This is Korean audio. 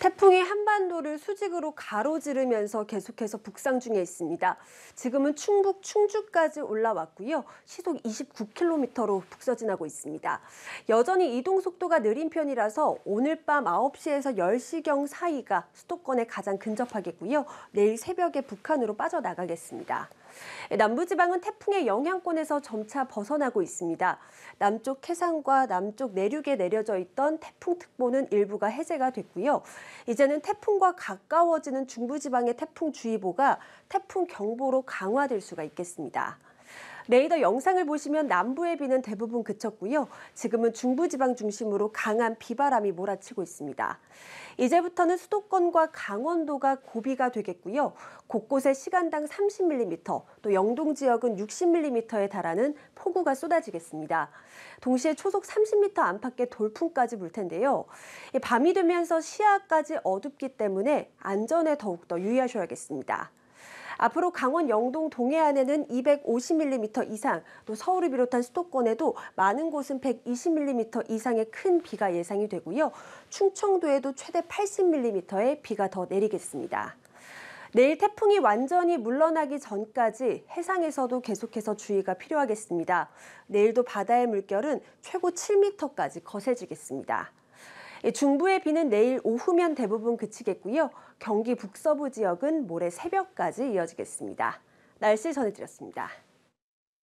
태풍이 한반도를 수직으로 가로지르면서 계속해서 북상 중에 있습니다. 지금은 충북 충주까지 올라왔고요. 시속 29km로 북서진하고 있습니다. 여전히 이동 속도가 느린 편이라서 오늘 밤 9시에서 10시경 사이가 수도권에 가장 근접하겠고요. 내일 새벽에 북한으로 빠져나가겠습니다. 남부지방은 태풍의 영향권에서 점차 벗어나고 있습니다. 남쪽 해상과 남쪽 내륙에 내려져 있던 태풍특보는 일부가 해제가 됐고요. 이제는 태풍과 가까워지는 중부지방의 태풍주의보가 태풍경보로 강화될 수가 있겠습니다. 레이더 영상을 보시면 남부의 비는 대부분 그쳤고요. 지금은 중부지방 중심으로 강한 비바람이 몰아치고 있습니다. 이제부터는 수도권과 강원도가 고비가 되겠고요. 곳곳에 시간당 30mm, 또 영동 지역은 60mm에 달하는 폭우가 쏟아지겠습니다. 동시에 초속 30m 안팎의 돌풍까지 불 텐데요. 밤이 되면서 시야까지 어둡기 때문에 안전에 더욱더 유의하셔야겠습니다. 앞으로 강원 영동 동해안에는 250mm 이상, 또 서울을 비롯한 수도권에도 많은 곳은 120mm 이상의 큰 비가 예상이 되고요. 충청도에도 최대 80mm의 비가 더 내리겠습니다. 내일 태풍이 완전히 물러나기 전까지 해상에서도 계속해서 주의가 필요하겠습니다. 내일도 바다의 물결은 최고 7m까지 거세지겠습니다. 예, 중부의 비는 내일 오후면 대부분 그치겠고요. 경기 북서부 지역은 모레 새벽까지 이어지겠습니다. 날씨 전해드렸습니다.